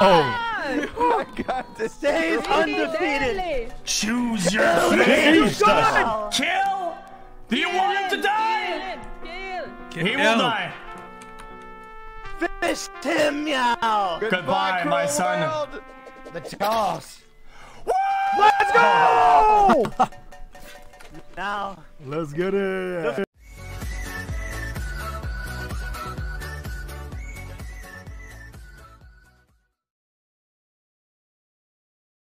I got this. Stays undefeated. Daily. Choose your fate. Kill! Kill. Do you want him to die? Kill. He will die. Finish him, meow. Goodbye, my son. World. The toss. Let's go! Now. Let's get it.